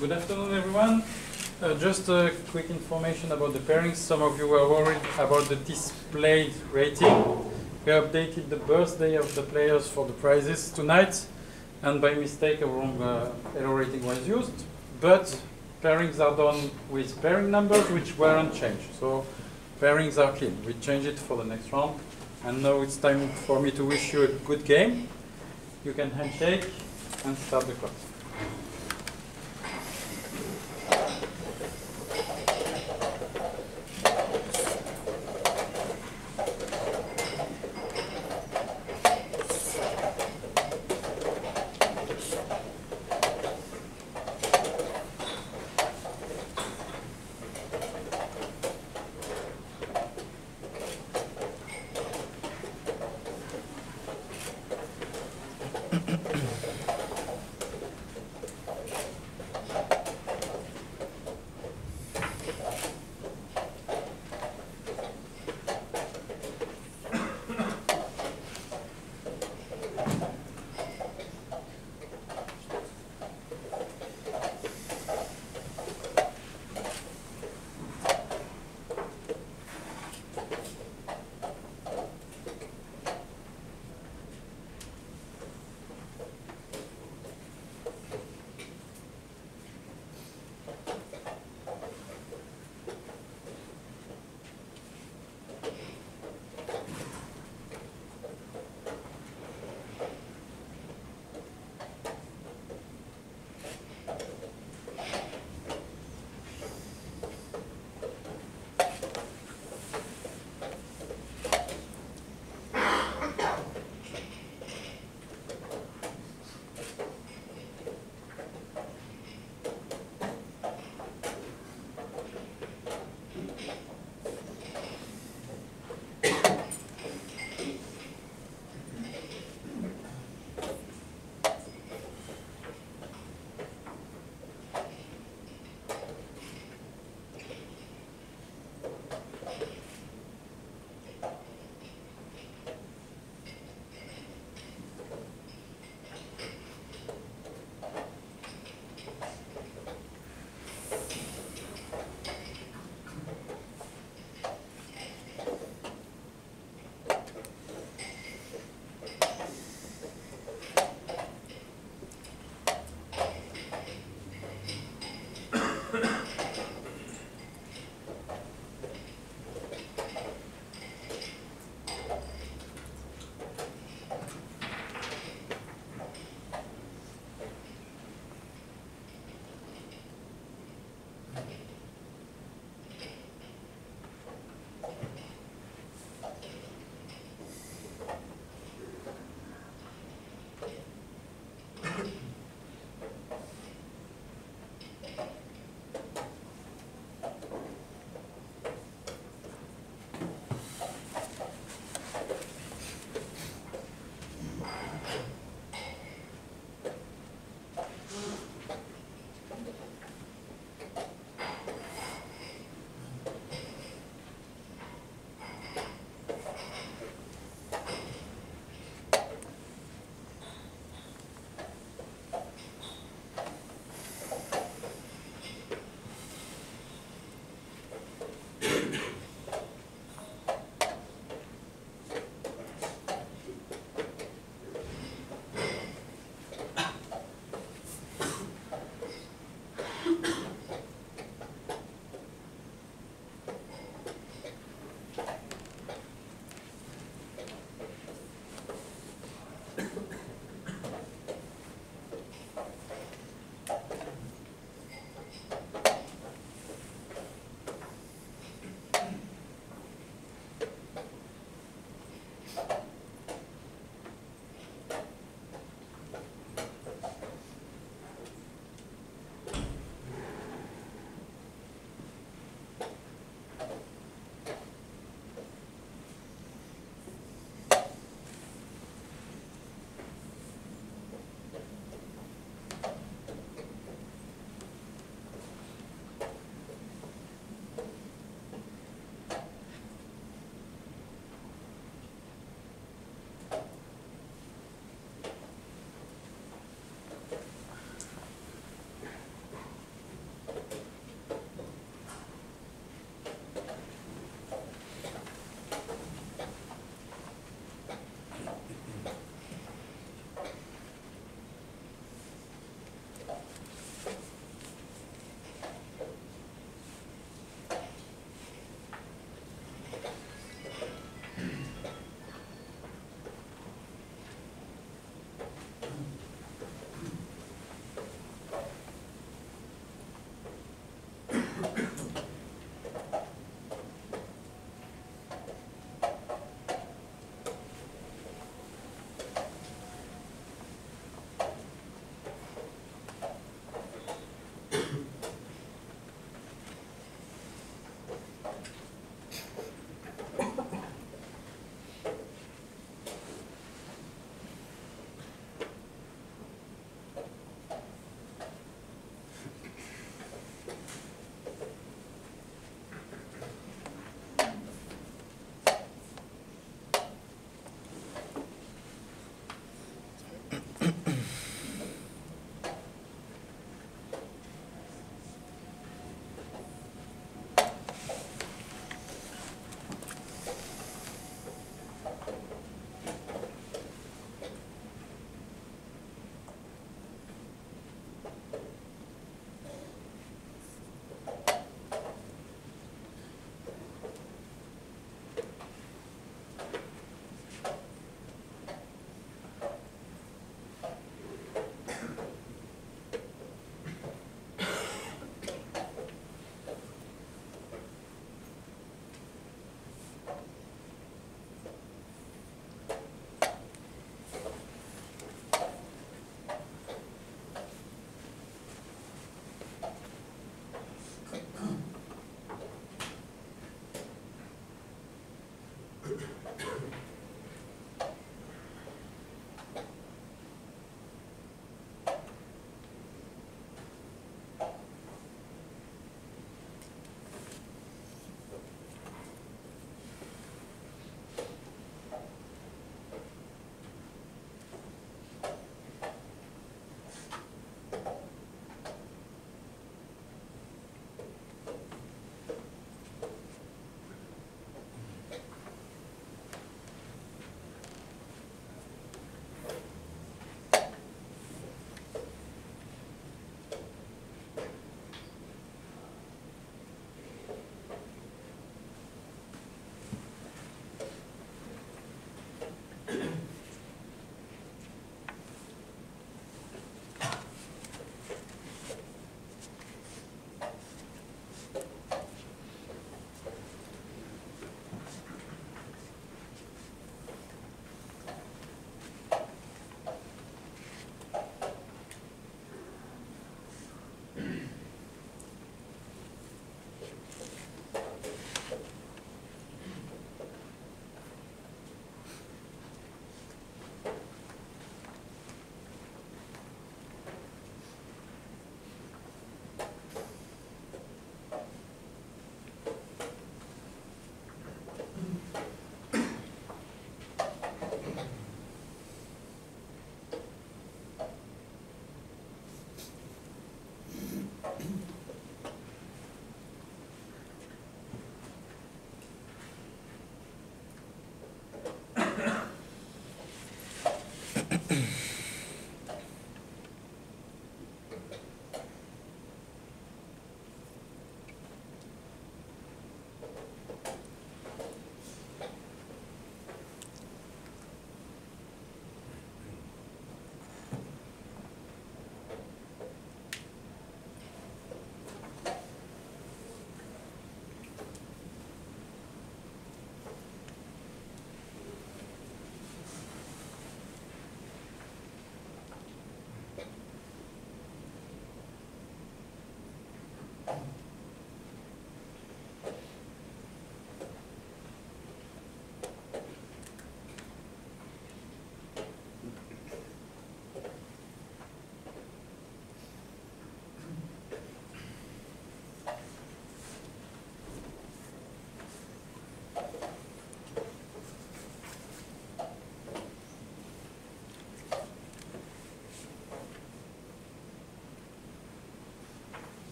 Good afternoon, everyone. Uh, just a quick information about the pairings. Some of you were worried about the displayed rating. We updated the birthday of the players for the prizes tonight, and by mistake a wrong uh, elo rating was used. But pairings are done with pairing numbers which weren't changed. So pairings are clean. We change it for the next round. And now it's time for me to wish you a good game. You can handshake and start the clock.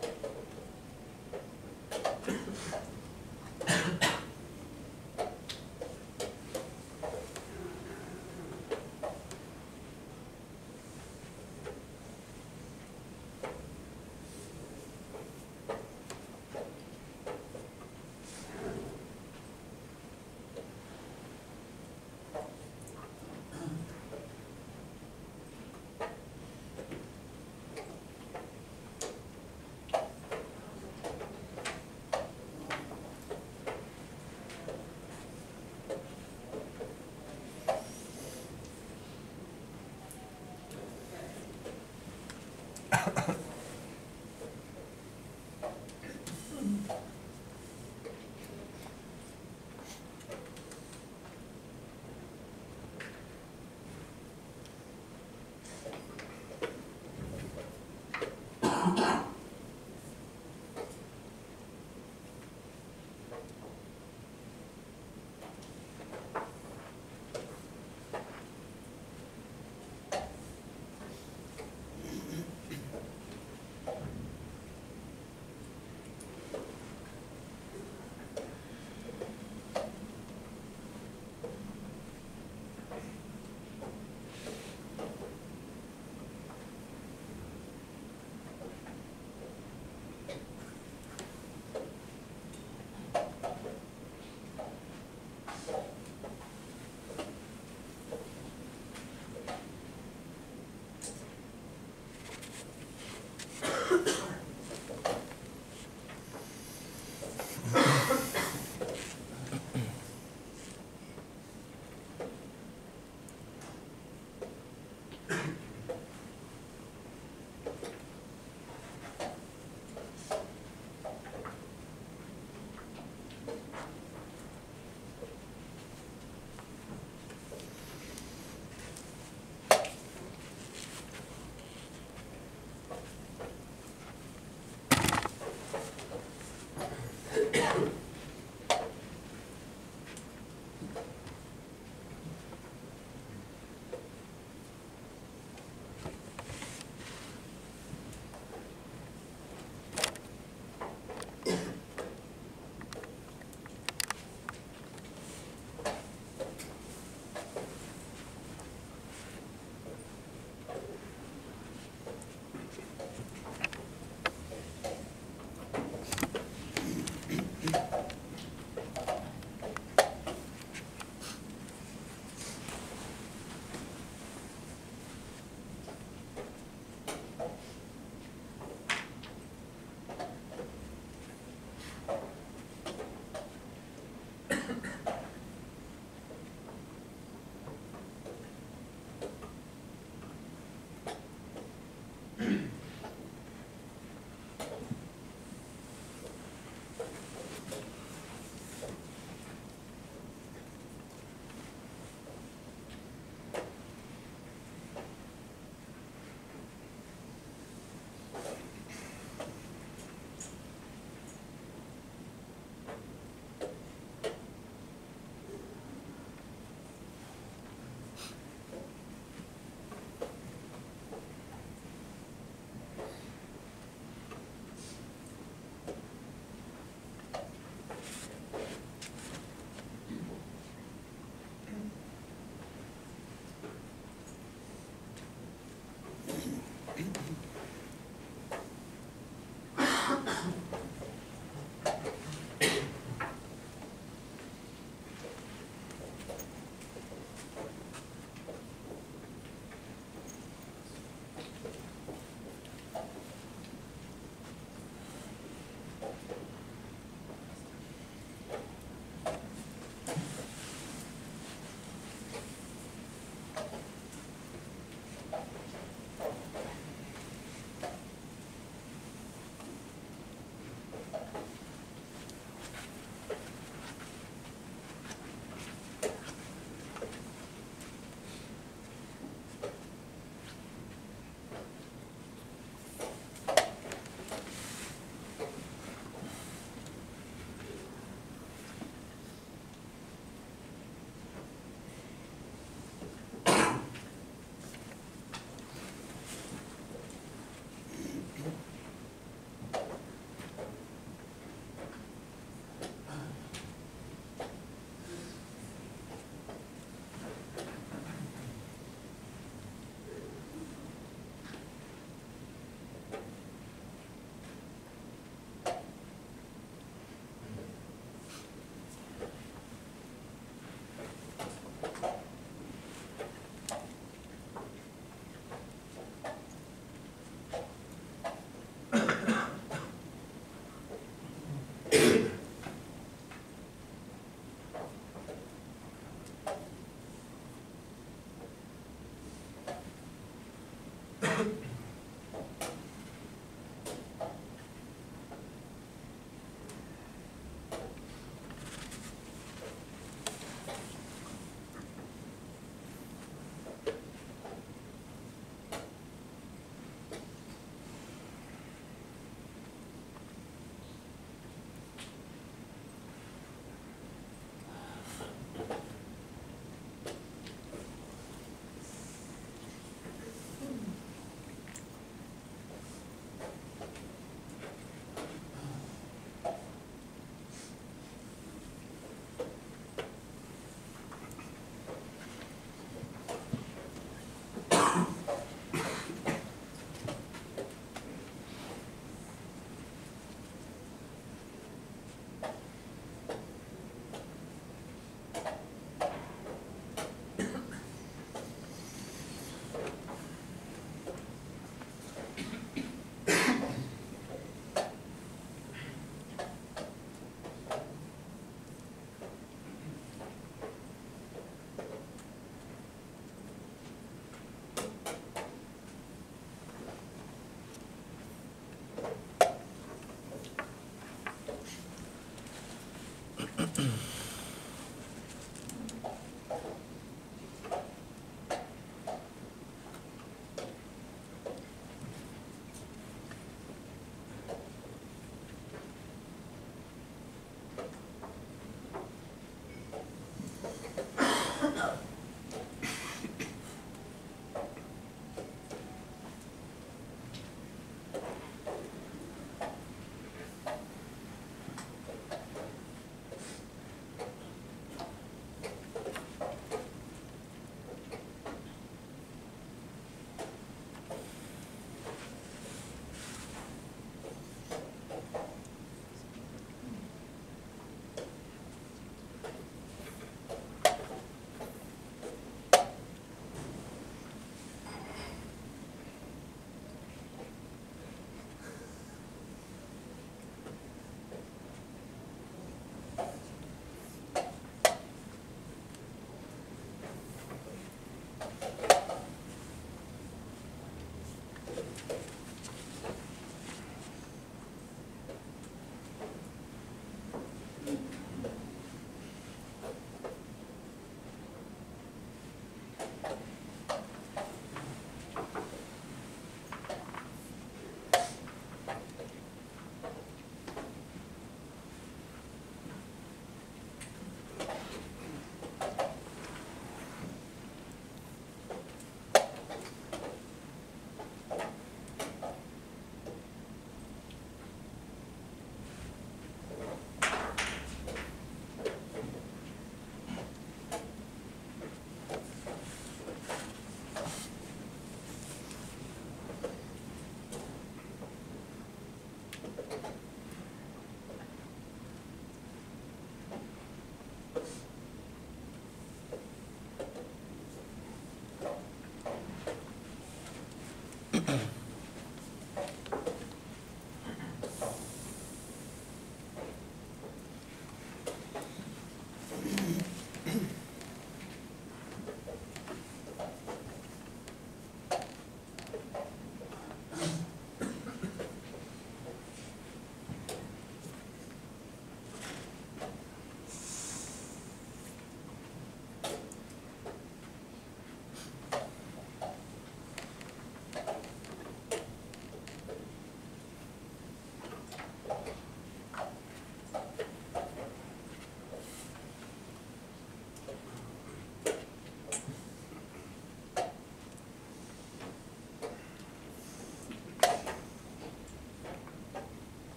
second.